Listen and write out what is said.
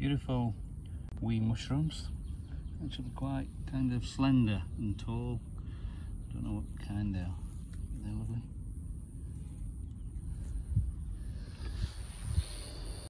Beautiful wee mushrooms. Actually quite kind of slender and tall.